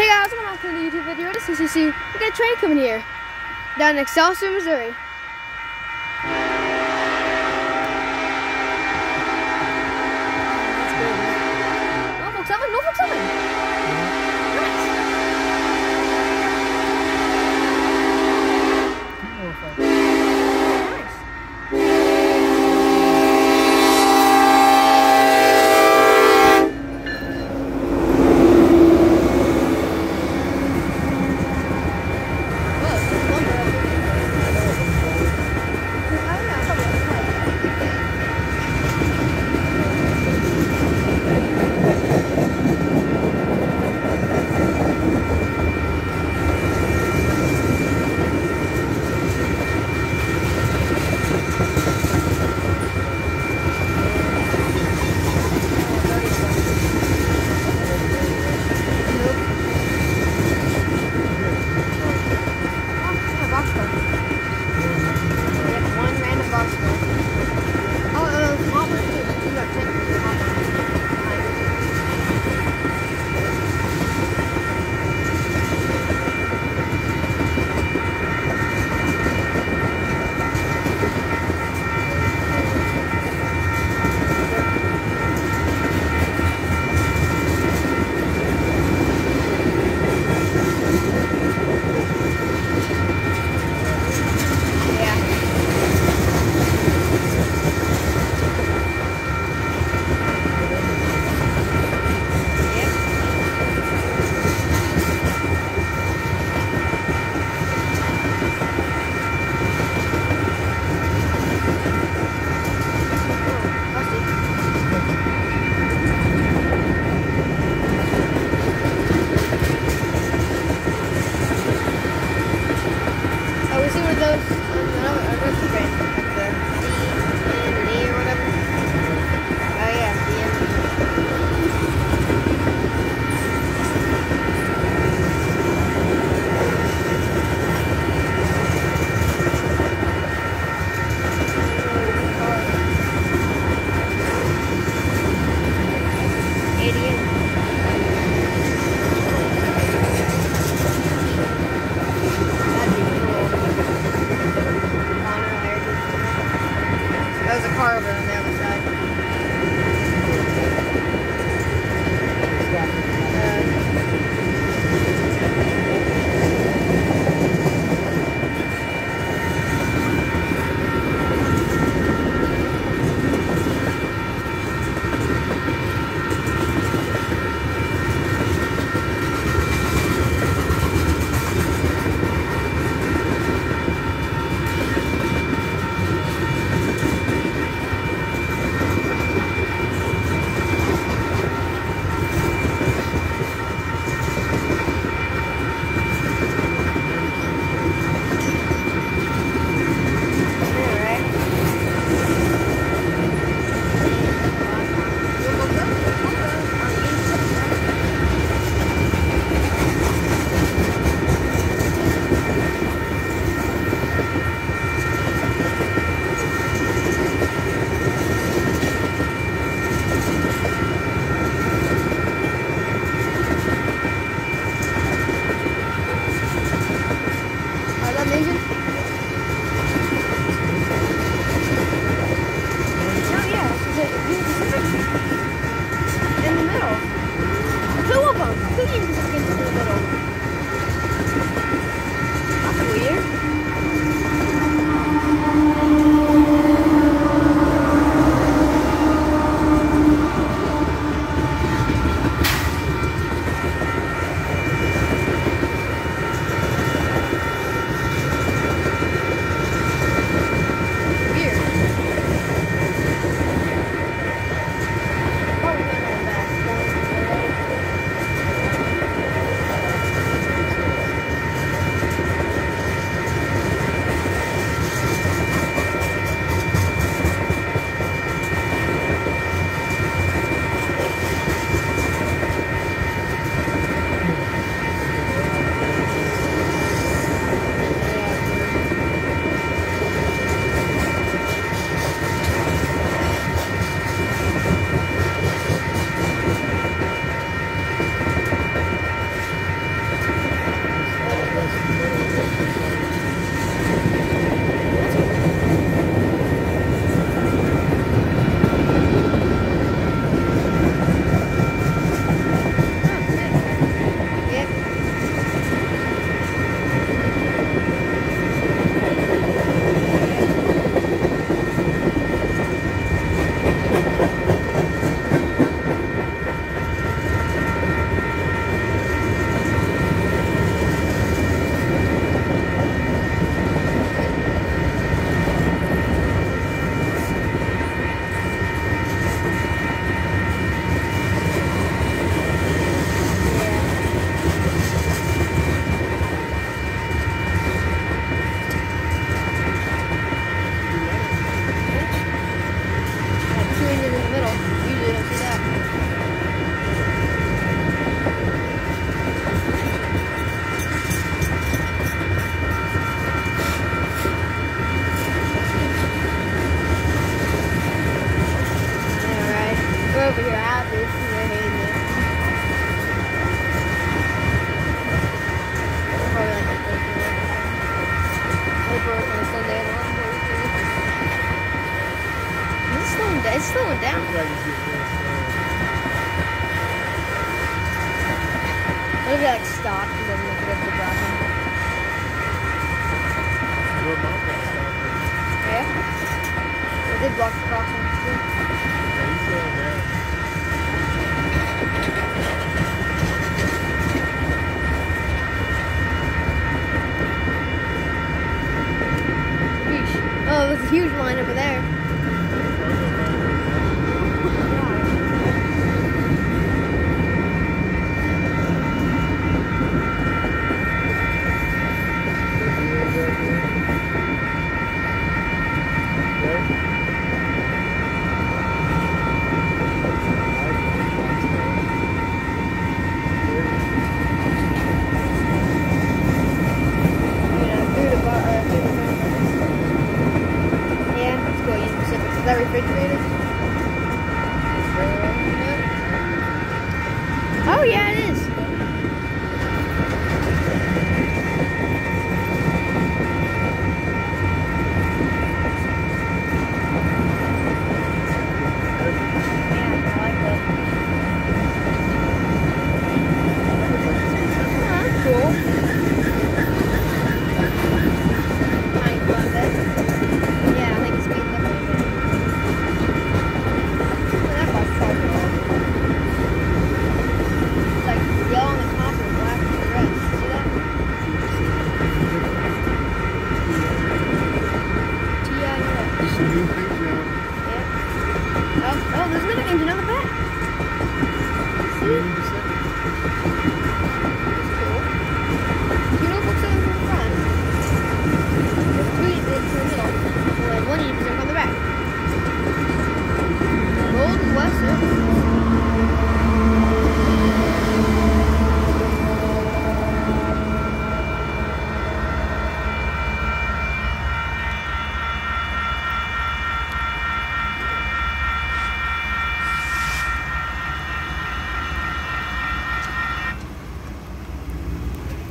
Hey guys, welcome back to another YouTube video. This is CC. We got a train coming here down in Excelsior, Missouri. see where those. I don't, I don't Block the he's saying that. Yeesh. Oh, there's a huge line over there. Yeah, through the bar, uh, through the Yeah, it's cool. Union Pacific. Is that refrigerated? Oh yeah, it is. Yeah, I like that. Oh, that's cool. Kind of love it. Yeah, I think it's speeding up a little bit. Look at that bus driver. It's like yellow on the top and black on the rest. See that? T-I-X. Yep. Oh, oh, there's another engine on the back. See? That's cool. Two Norfolks in the front. Two in the middle. And then one unit on the back. Gold West.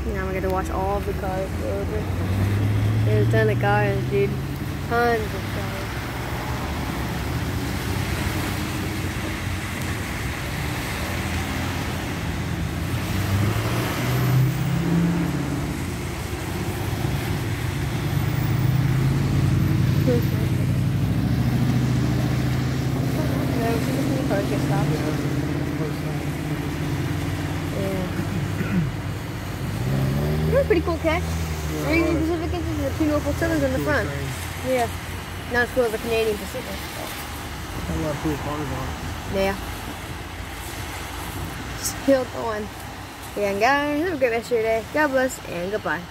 Now we get to watch all the cars over. There's a ton of cars, dude. Tons of. Cars get stopped. Yeah. You're a pretty cool catch. Or Union Pacific engines the two Norfolk Southern's in the front. Yeah. Not as cool as the Canadian Pacific. Lot of cool cars on. Yeah. Still going. Yeah, and guys, have a great rest of your day. God bless and goodbye.